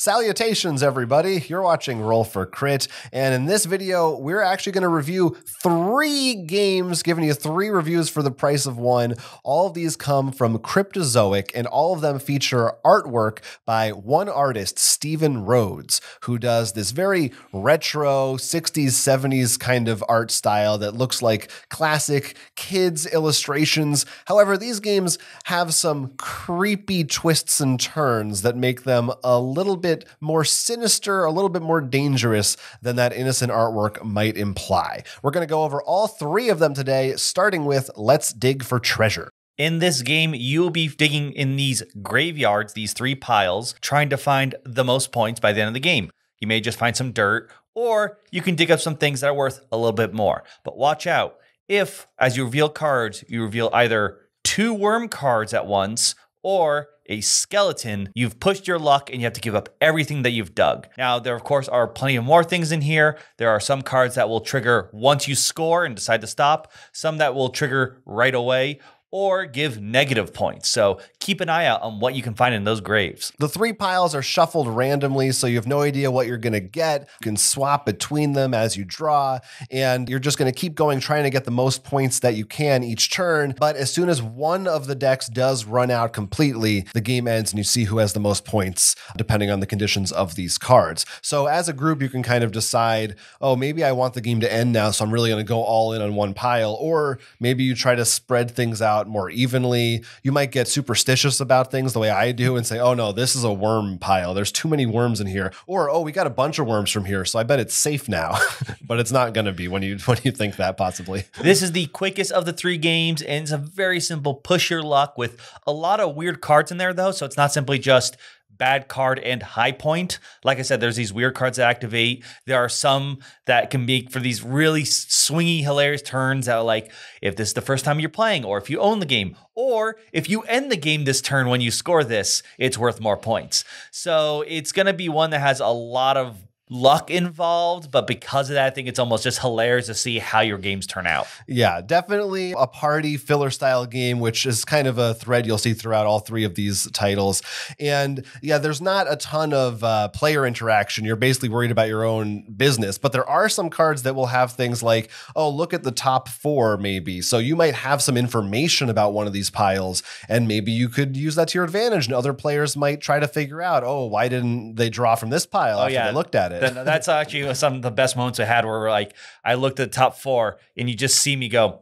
Salutations, everybody. You're watching Roll for Crit. And in this video, we're actually going to review three games, giving you three reviews for the price of one. All of these come from Cryptozoic, and all of them feature artwork by one artist, Steven Rhodes, who does this very retro 60s, 70s kind of art style that looks like classic kids' illustrations. However, these games have some creepy twists and turns that make them a little bit bit more sinister, a little bit more dangerous than that innocent artwork might imply. We're going to go over all three of them today, starting with Let's Dig for Treasure. In this game, you'll be digging in these graveyards, these three piles, trying to find the most points by the end of the game. You may just find some dirt, or you can dig up some things that are worth a little bit more. But watch out. If, as you reveal cards, you reveal either two worm cards at once or a skeleton, you've pushed your luck and you have to give up everything that you've dug. Now, there of course are plenty of more things in here. There are some cards that will trigger once you score and decide to stop, some that will trigger right away or give negative points. So keep an eye out on what you can find in those graves. The three piles are shuffled randomly, so you have no idea what you're going to get. You can swap between them as you draw, and you're just going to keep going trying to get the most points that you can each turn. But as soon as one of the decks does run out completely, the game ends and you see who has the most points, depending on the conditions of these cards. So as a group, you can kind of decide, oh, maybe I want the game to end now, so I'm really going to go all in on one pile. Or maybe you try to spread things out out more evenly. You might get superstitious about things the way I do and say, oh no, this is a worm pile. There's too many worms in here. Or, oh, we got a bunch of worms from here, so I bet it's safe now. but it's not going to be when you when you think that possibly. This is the quickest of the three games, and it's a very simple push your luck with a lot of weird cards in there though. So it's not simply just bad card and high point. Like I said, there's these weird cards that activate. There are some that can be for these really swingy, hilarious turns that like if this is the first time you're playing, or if you own the game, or if you end the game this turn when you score this, it's worth more points. So it's gonna be one that has a lot of luck involved, but because of that, I think it's almost just hilarious to see how your games turn out. Yeah, definitely a party filler style game, which is kind of a thread you'll see throughout all three of these titles. And yeah, there's not a ton of uh, player interaction. You're basically worried about your own business, but there are some cards that will have things like, oh, look at the top four, maybe. So you might have some information about one of these piles, and maybe you could use that to your advantage. And other players might try to figure out, oh, why didn't they draw from this pile oh, after yeah. they looked at it? that's actually some of the best moments I had where like I looked at the top four and you just see me go,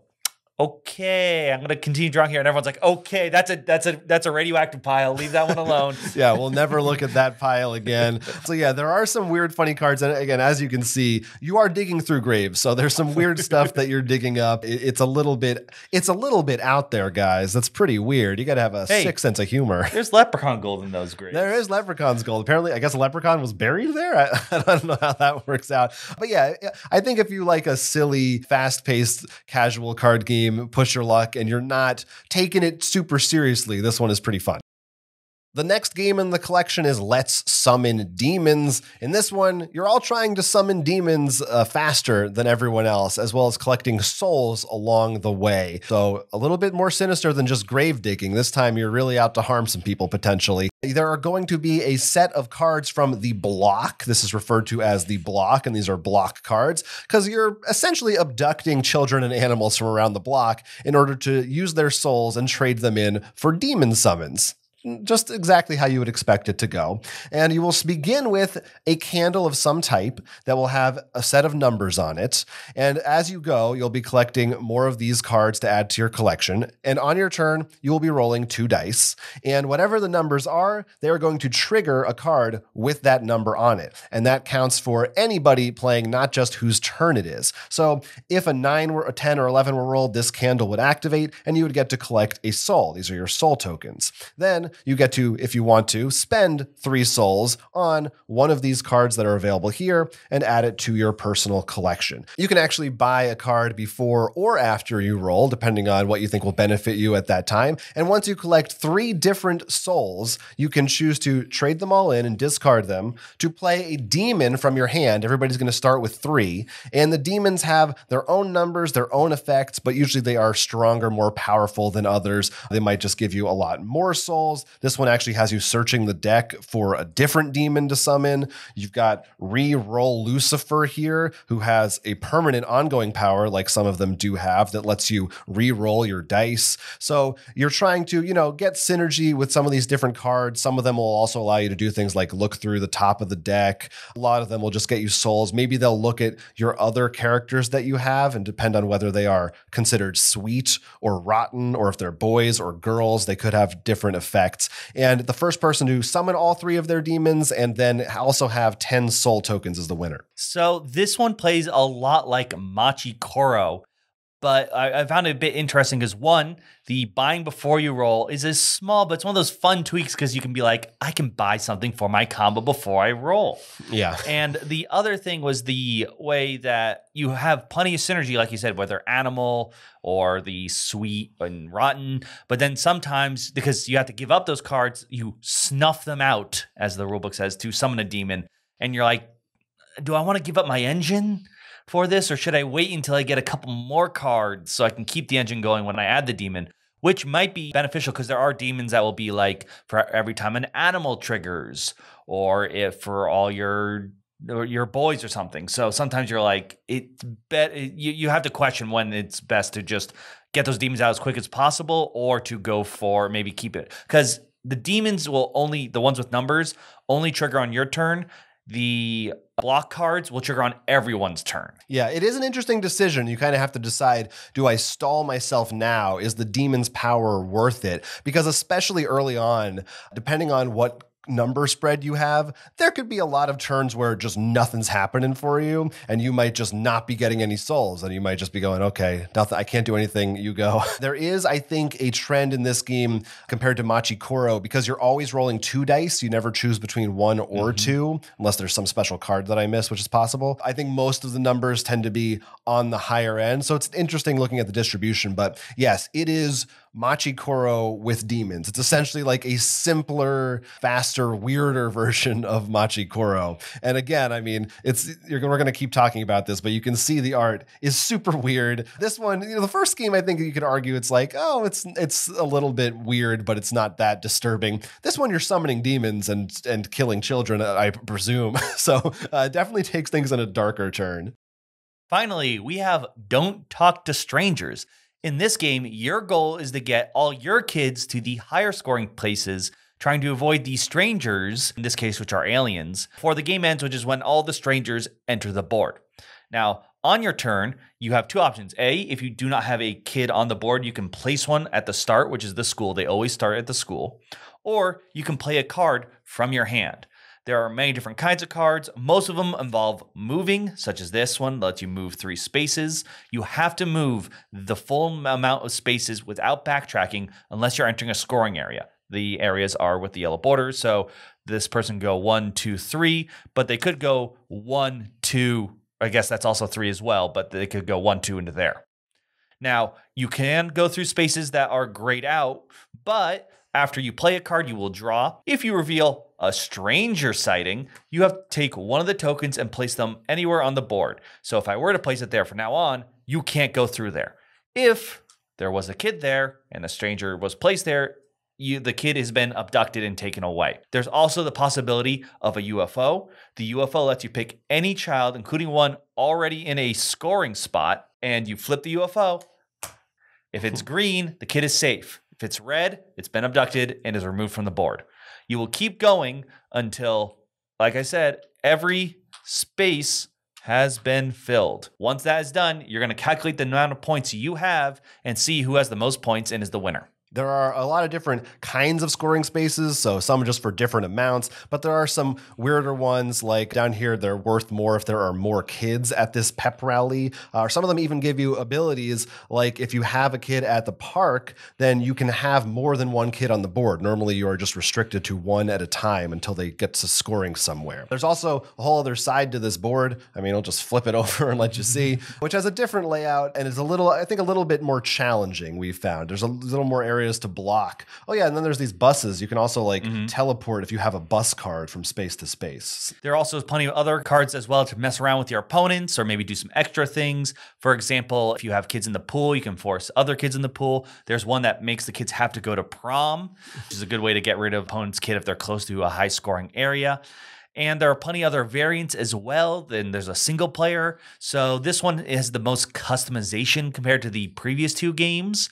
okay, I'm gonna continue drawing here, and everyone's like, okay, that's a that's a that's a radioactive pile. Leave that one alone. yeah, we'll never look at that pile again. So yeah, there are some weird, funny cards, and again, as you can see, you are digging through graves, so there's some weird stuff that you're digging up. it's a little bit, it's a little bit out there, guys. That's pretty weird. You got to have a hey, sick sense of humor. There's leprechaun gold in those graves. There is leprechaun's gold. Apparently, I guess a leprechaun was buried there. I, I don't know how that works out, but yeah, I think if you like a silly, fast-paced, casual card game, push your luck, and you're not taking it super seriously, this one is pretty fun. The next game in the collection is Let's Summon Demons. In this one, you're all trying to summon demons uh, faster than everyone else, as well as collecting souls along the way. So, a little bit more sinister than just grave digging. This time, you're really out to harm some people potentially. There are going to be a set of cards from the block. This is referred to as the block, and these are block cards because you're essentially abducting children and animals from around the block in order to use their souls and trade them in for demon summons just exactly how you would expect it to go. And you will begin with a candle of some type that will have a set of numbers on it. And as you go, you'll be collecting more of these cards to add to your collection. And on your turn, you will be rolling two dice. And whatever the numbers are, they are going to trigger a card with that number on it. And that counts for anybody playing, not just whose turn it is. So if a 9 were a 10 or 11 were rolled, this candle would activate and you would get to collect a soul. These are your soul tokens. Then you get to, if you want to, spend three souls on one of these cards that are available here and add it to your personal collection. You can actually buy a card before or after you roll, depending on what you think will benefit you at that time. And once you collect three different souls, you can choose to trade them all in and discard them to play a demon from your hand. Everybody's going to start with three. And the demons have their own numbers, their own effects, but usually they are stronger, more powerful than others. They might just give you a lot more souls souls. This one actually has you searching the deck for a different demon to summon. You've got re-roll Lucifer here, who has a permanent ongoing power, like some of them do have, that lets you re-roll your dice. So you're trying to, you know, get synergy with some of these different cards. Some of them will also allow you to do things like look through the top of the deck. A lot of them will just get you souls. Maybe they'll look at your other characters that you have and depend on whether they are considered sweet or rotten, or if they're boys or girls, they could have different effects. And the first person to summon all three of their demons and then also have 10 soul tokens is the winner. So this one plays a lot like Machi Koro, but I, I found it a bit interesting because one, the buying before you roll is as small, but it's one of those fun tweaks because you can be like, I can buy something for my combo before I roll. Yeah. And the other thing was the way that you have plenty of synergy, like you said, whether animal or the sweet and rotten. But then sometimes, because you have to give up those cards, you snuff them out, as the rulebook says, to summon a demon. And you're like, do I want to give up my engine for this, or should I wait until I get a couple more cards so I can keep the engine going when I add the demon? Which might be beneficial because there are demons that will be like for every time an animal triggers, or if for all your or your boys or something. So sometimes you're like, it's bet you, you have to question when it's best to just get those demons out as quick as possible or to go for maybe keep it. Because the demons will only the ones with numbers only trigger on your turn the block cards will trigger on everyone's turn. Yeah, it is an interesting decision. You kind of have to decide do I stall myself now? Is the demon's power worth it? Because, especially early on, depending on what number spread you have, there could be a lot of turns where just nothing's happening for you, and you might just not be getting any souls, and you might just be going, okay, nothing, I can't do anything. You go. there is, I think, a trend in this game compared to Machi Koro because you're always rolling two dice. You never choose between one or mm-hmm. two, unless there's some special card that I miss, which is possible. I think most of the numbers tend to be on the higher end, so it's interesting looking at the distribution. But yes, it is Machi Koro with demons. It's essentially like a simpler, faster, weirder version of Machi Koro. And again, I mean, it's we're going to keep talking about this, but you can see the art is super weird. This one, you know, the first game, I think you could argue it's like, oh, it's it's a little bit weird, but it's not that disturbing. This one, you're summoning demons and and killing children, I presume. So uh, definitely takes things in a darker turn. Finally, we have Don't Talk to Strangers. In this game, your goal is to get all your kids to the higher scoring places, trying to avoid the strangers, in this case, which are aliens, before the game ends, which is when all the strangers enter the board. Now, on your turn, you have two options. A, if you do not have a kid on the board, you can place one at the start, which is the school. They always start at the school. Or you can play a card from your hand. There are many different kinds of cards. Most of them involve moving, such as this one lets you move three spaces. You have to move the full amount of spaces without backtracking unless you're entering a scoring area. The areas are with the yellow borders. So this person go one, two, three, but they could go one, two. I guess that's also three as well, but they could go one, two into there. Now, you can go through spaces that are grayed out, but after you play a card, you will draw. If you reveal a stranger sighting, you have to take one of the tokens and place them anywhere on the board. So if I were to place it there from now on, you can't go through there. If there was a kid there and a stranger was placed there, you, the kid has been abducted and taken away. There's also the possibility of a UFO. The UFO lets you pick any child, including one already in a scoring spot, and you flip the UFO. If it's green, the kid is safe. If it's red, it's been abducted and is removed from the board. You will keep going until, like I said, every space has been filled. Once that is done, you're going to calculate the amount of points you have and see who has the most points and is the winner. There are a lot of different kinds of scoring spaces, so some just for different amounts, but there are some weirder ones like down here, they're worth more if there are more kids at this pep rally. Uh, some of them even give you abilities like if you have a kid at the park, then you can have more than one kid on the board. Normally, you are just restricted to one at a time until they get to scoring somewhere. There's also a whole other side to this board. I mean, I'll just flip it over and let you see, which has a different layout and is a little, I think, a little bit more challenging, we've found. There's a little more area areas to block. Oh yeah, and then there's these buses. You can also like Mhm. teleport if you have a bus card from space to space. There are also plenty of other cards as well to mess around with your opponents or maybe do some extra things. For example, if you have kids in the pool, you can force other kids in the pool. There's one that makes the kids have to go to prom, which is a good way to get rid of opponent's kid if they're close to a high scoring area. And there are plenty other variants as well. Then there's a single player. So this one has the most customization compared to the previous two games.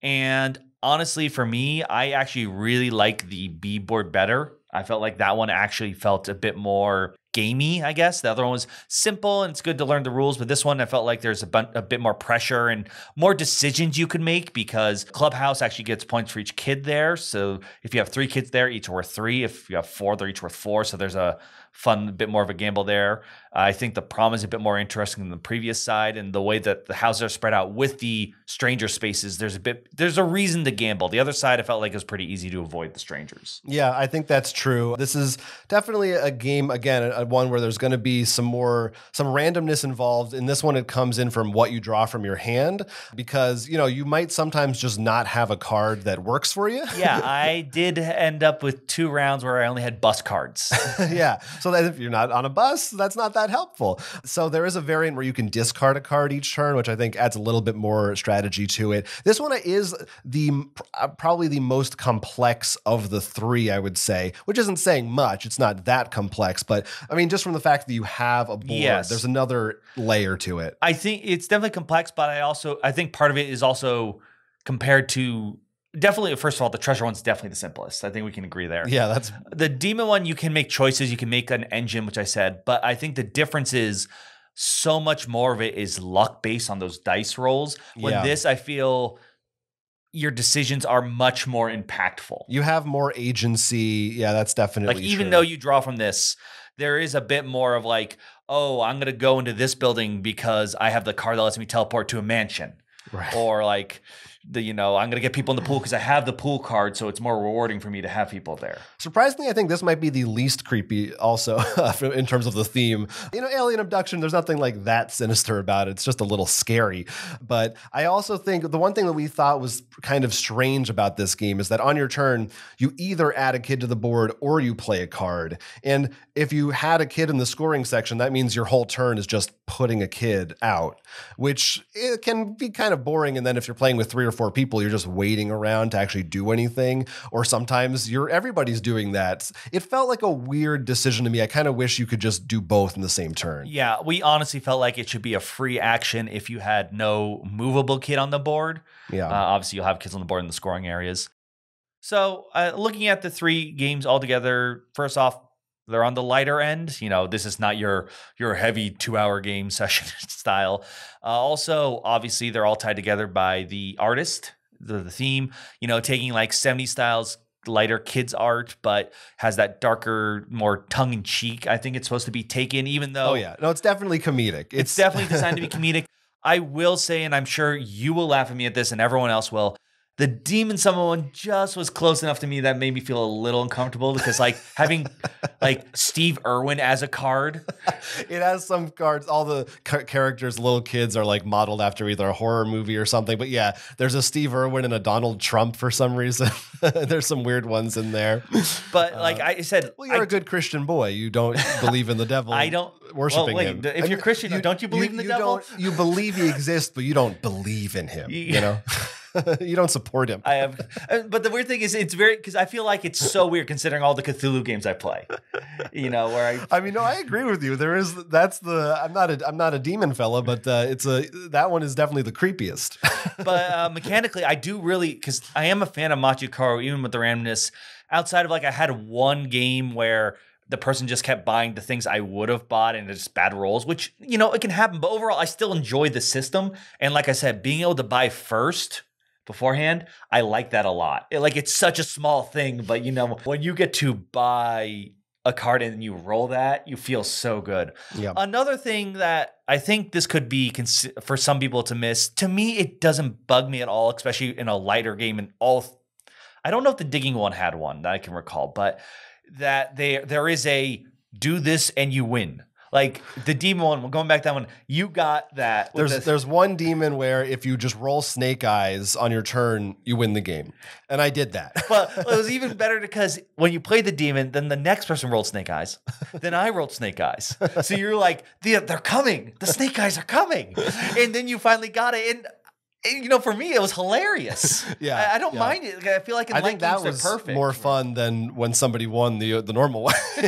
And honestly, for me, I actually really like the B board better. I felt like that one actually felt a bit more gamey, I guess. The other one was simple and it's good to learn the rules, but this one I felt like there's a, a bit more pressure and more decisions you could make because Clubhouse actually gets points for each kid there. So if you have three kids there, each worth three. If you have four, they're each worth four. So there's a fun, a bit more of a gamble there. I think the prom is a bit more interesting than the previous side, and the way that the houses are spread out with the stranger spaces. There's a bit, there's a reason to gamble. The other side, I felt like it was pretty easy to avoid the strangers. Yeah, I think that's true. This is definitely a game again, a, a one where there's going to be some more some randomness involved. In this one, it comes in from what you draw from your hand because you know you might sometimes just not have a card that works for you. yeah, I did end up with two rounds where I only had bus cards. yeah. So that if you're not on a bus, that's not that helpful. So there is a variant where you can discard a card each turn, which I think adds a little bit more strategy to it. This one is the uh, probably the most complex of the three, I would say, which isn't saying much. It's not that complex, but I mean, just from the fact that you have a board, Yes. there's another layer to it. I think it's definitely complex, but I also I think part of it is also compared to definitely first of all the treasure one's definitely the simplest. I think we can agree there. Yeah, that's The demon one you can make choices, you can make an engine, which I said, but I think the difference is so much more of it is luck based on those dice rolls. When Yeah. this I feel your decisions are much more impactful. you have more agency. Yeah, that's definitely like even true. though you draw from this there is a bit more of like oh i'm going to go into this building because i have the car that lets me teleport to a mansion Right. or like the you know i'm going to get people in the pool because i have the pool card so it's more rewarding for me to have people there Surprisingly, I think this might be the least creepy, also in terms of the theme. You know, alien abduction. There's nothing like that sinister about it. It's just a little scary. But I also think the one thing that we thought was kind of strange about this game is that on your turn, you either add a kid to the board or you play a card. And if you had a kid in the scoring section, that means your whole turn is just putting a kid out, which it can be kind of boring. And then if you're playing with three or four people, you're just waiting around to actually do anything. Or sometimes you're everybody's doing that. It felt like a weird decision to me. I kind of wish you could just do both in the same turn. yeah we honestly felt like it should be a free action if you had no movable kid on the board Yeah. Uh, obviously, you'll have kids on the board in the scoring areas. So, uh, looking at the three games altogether, first off, they're on the lighter end. You know, this is not your your heavy two hour game session style. Uh, also, obviously, they're all tied together by the artist, the, the theme. You know, taking like 70 styles lighter kids art, but has that darker, more tongue in cheek. I think it's supposed to be taken, even though oh yeah. No, it's definitely comedic. it's definitely designed to be comedic. I will say, and I'm sure you will laugh at me at this, and everyone else will. The demon summon one just was close enough to me that made me feel a little uncomfortable because, like, having like Steve Irwin as a card, it has some cards. All the ca- characters, little kids, are like modeled after either a horror movie or something. But yeah, there's a Steve Irwin and a Donald Trump for some reason. there's some weird ones in there. but like I said, Uh, Well, you're I, a good Christian boy. You don't believe in the devil. I don't worshiping well, wait, him. If you're Christian, don't you believe in the you devil? Don't, you believe he exists, but you don't believe in him. You- You know, you don't support him. I have, uh, but the weird thing is, it's very because I feel like it's so weird considering all the Cthulhu games I play. You know, where I I mean, no, I agree with you. There is that's the I'm not a I'm not a demon fella, but uh, it's a that one is definitely the creepiest. but uh, mechanically, I do really because I am a fan of Machi Koro, even with the randomness. Outside of like, I had one game where the person just kept buying the things I would have bought and it's bad rolls, which you know it can happen. But overall, I still enjoy the system. And like I said, being able to buy first beforehand, I like that a lot. It- like it's such a small thing, but you know when you get to buy a card and you roll that, you feel so good. yeah. Another thing that I think this could be cons- for some people to miss. To me, it doesn't bug me at all, especially in a lighter game. And all, I don't know if the digging one had one that I can recall, but that they there is a do this and you win. Like the demon one, we're going back to that one. You got that. with There's this- there's one demon where if you just roll snake eyes on your turn, you win the game, and I did that. but it was even better because when you played the demon, then the next person rolled snake eyes. Then I rolled snake eyes. So you're like, they're, they're coming. The snake eyes are coming. And then you finally got it. And, and, you know, for me, it was hilarious. Yeah, I, I don't yeah. mind it. I feel like in I think that was perfect. more fun than when somebody won the the normal way.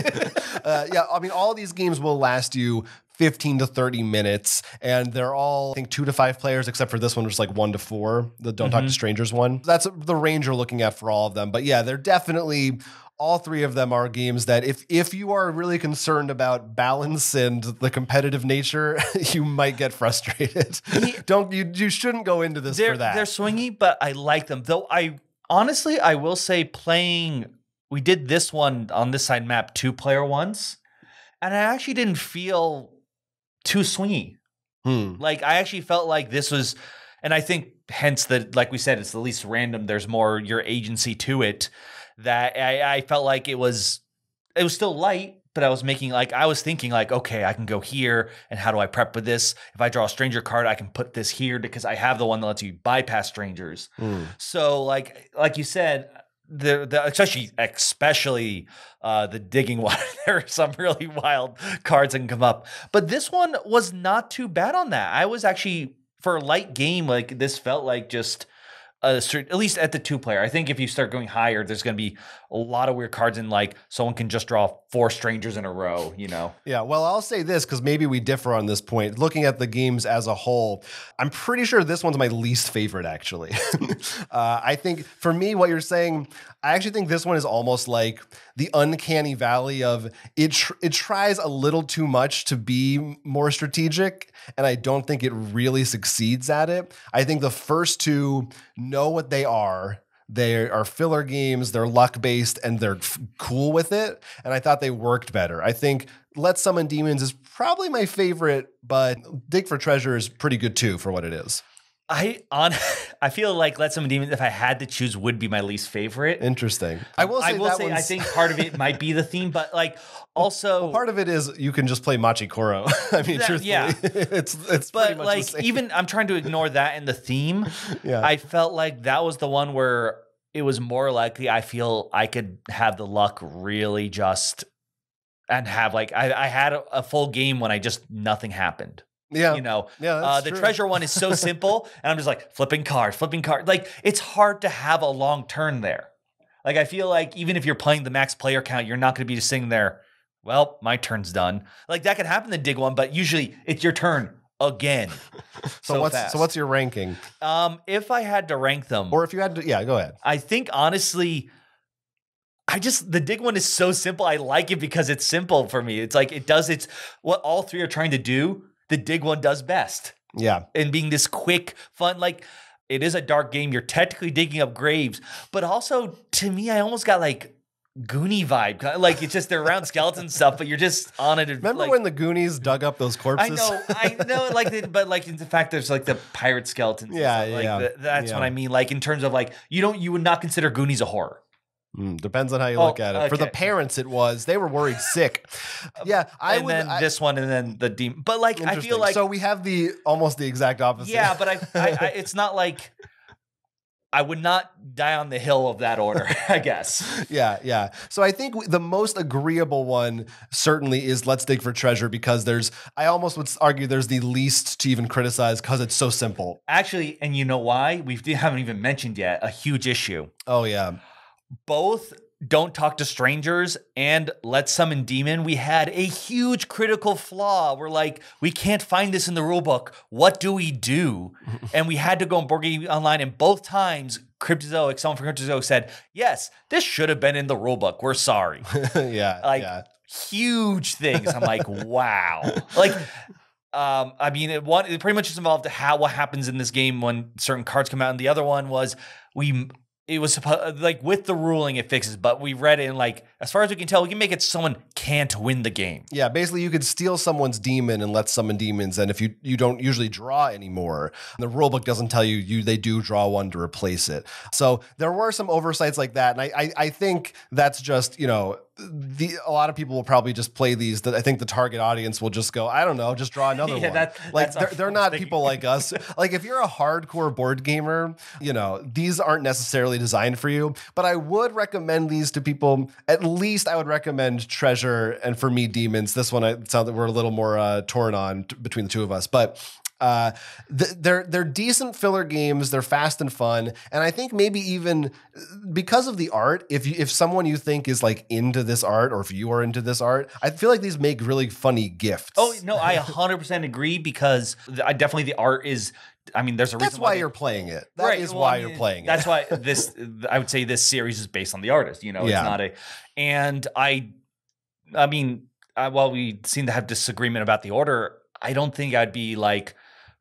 uh, yeah, I mean, all these games will last you. 15 to 30 minutes, and they're all, I think, two to five players, except for this one, which is like one to four, the Don't Mm-hmm. Talk to Strangers one. That's the range you're looking at for all of them. But yeah, they're definitely all three of them are games that if if you are really concerned about balance and the competitive nature, you might get frustrated. Don't you you shouldn't go into this they're, for that. They're swingy, but I like them. Though I honestly, I will say playing, we did this one on this side map two player once, and I actually didn't feel too swingy. Hmm. Like I actually felt like this was, and I think hence that, like we said, it's the least random. There's more your agency to it. That I, I felt like it was, it was still light, but I was making like I was thinking like, okay, I can go here, and how do I prep with this? If I draw a stranger card, I can put this here because I have the one that lets you bypass strangers. Hmm. So like like you said, the the especially especially uh the digging one, there are some really wild cards that can come up. But this one was not too bad on that. I was actually for a light game, like this felt like just a cer- at least at the two player. I think if you start going higher, there's going to be a lot of weird cards in like someone can just draw four strangers in a row. You know, Yeah, well, I'll say this because maybe we differ on this point. Looking at the games as a whole, I'm pretty sure this one's my least favorite, actually. uh, I think for me, what you're saying, I actually think this one is almost like the uncanny valley of it, tr- it tries a little too much to be more strategic, and I don't think it really succeeds at it. I think the first two know what they are. They are filler games, they're luck based, and they're f- cool with it. And I thought they worked better. I think Let's Summon Demons is probably my favorite, but Dig for Treasure is pretty good too for what it is. I on I feel like Let's Summon Demons, if I had to choose, would be my least favorite. Interesting. I will say, I will that say I think part of it might be the theme, but like also part of it is you can just play Machi Koro. I mean, That- truthfully, yeah. it's it's pretty but much like the same. even I'm trying to ignore that in the theme. yeah. I felt like that was the one where it was more likely I feel I could have the luck really just and have like I, I had a, a full game when I just nothing happened. Yeah, You know, yeah. uh, the true. treasure one is so simple, and I'm just like flipping cards, flipping cards. Like it's hard to have a long turn there. Like I feel like even if you're playing the max player count, you're not going to be just sitting there. Well, my turn's done. Like that could happen in the dig one, but usually it's your turn again. So, so what's fast. so what's your ranking? Um, if I had to rank them, Or if you had to, yeah, go ahead. I think honestly, I just the dig one is so simple. I like it because it's simple for me. It's like it does its what all three are trying to do. The dig one does best. Yeah, and being this quick, fun, like it is a dark game. You're technically digging up graves, but also to me, I almost got like Goonie vibe. Like it's just they're around skeletons stuff, but you're just on it. remember like, when the Goonies dug up those corpses? I know, I know, like, the, but like in the fact, there's like the pirate skeletons. Yeah, stuff, like yeah, the- that's yeah. what I mean. Like in terms of like, you don't, you would not consider Goonies a horror. Mm, depends on how you Oh, look at it. For the parents, it was they were worried sick. Yeah, I and would. then I- this one, and then the demon. But like, I feel like, so we have the almost the exact opposite. yeah, but I, I, I, it's not like I would not die on the hill of that order. I guess. yeah, yeah. So I think the most agreeable one certainly is Let's Dig for Treasure because there's, I almost would argue there's the least to even criticize because it's so simple. Actually, and you know why? We haven't even mentioned yet a huge issue. Oh, yeah. Both Don't Talk to Strangers and Let's Summon Demon, we had a huge critical flaw. We're like, we can't find this in the rulebook. What do we do? and we had to go on Board Game Online, and both times, Cryptozoic, someone from Cryptozoic said, yes, this should have been in the rulebook. We're sorry. yeah. Like, yeah. huge things. I'm like, wow. Like, um, I mean, it, one it pretty much just involved how what happens in this game when certain cards come out, and the other one was we. It was supposed like with the ruling it fixes, but we read it and like as far as we can tell, we can make it someone can't win the game. Yeah, basically you could steal someone's demon and let summon demons, and if you you don't usually draw anymore, the rulebook doesn't tell you you they do draw one to replace it. So there were some oversights like that, and I I, I think that's just you know the a lot of people will probably just play these. That I think the target audience will just go, I don't know, just draw another Yeah, one. that- like they're, they're not people like us. like if you're a hardcore board gamer, you know these aren't necessarily designed for you. But I would recommend these to people. At least I would recommend Treasure and for me Demons. This one I sound that we're a little more uh, torn on t- between the two of us, but. Uh, th- they're they're decent filler games. They're fast and fun, and I think maybe even because of the art, if you, if someone you think is like into this art, or if you are into this art, I feel like these make really funny gifts. Oh no, I 100% agree because I definitely the art is. I mean, there's a that's reason why they- you're playing it. That is Right, well, why I you're playing That's it. why this I would say this series is based on the artist. You know, Yeah. it's not a. And I, I mean, uh, while we seem to have disagreement about the order, I don't think I'd be like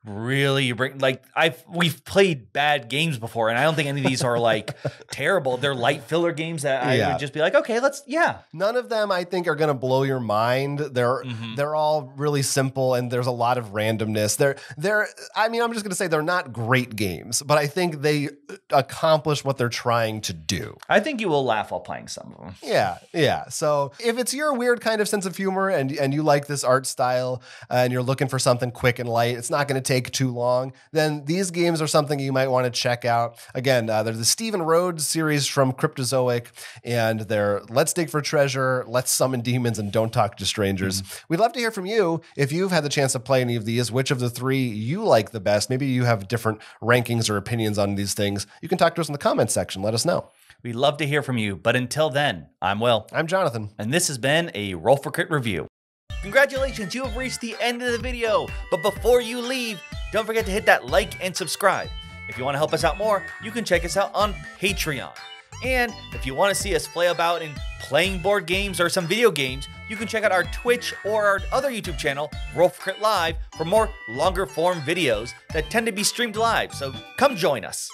really You bring like I've we've played bad games before, and I don't think any of these are like terrible. They're light filler games that I Yeah. would just be like, okay, let's yeah. None of them, I think, are going to blow your mind. They're Mhm. they're all really simple, and there's a lot of randomness. They're they're. I mean, I'm just going to say they're not great games, but I think they accomplish what they're trying to do. I think you will laugh while playing some of them. Yeah, yeah. So if it's your weird kind of sense of humor and and you like this art style uh, and you're looking for something quick and light, it's not going to take too long. Then these games are something you might want to check out. Again, uh, they're the Steven Rhodes series from Cryptozoic, and they're Let's Dig for Treasure, Let's Summon Demons, and Don't Talk to Strangers. We'd love to hear from you if you've had the chance to play any of these. Which of the three you like the best? Maybe you have different rankings or opinions on these things. You can talk to us in the comments section. Let us know. We'd love to hear from you, but until then, I'm Will. I'm Jonathan. And this has been a Roll for Crit review. Congratulations, you have reached the end of the video. But before you leave, don't forget to hit that like and subscribe. If you want to help us out more, you can check us out on Patreon. And if you want to see us play about in playing board games or some video games, you can check out our Twitch or our other YouTube channel, Roll for Crit Live, for more longer form videos that tend to be streamed live. So come join us.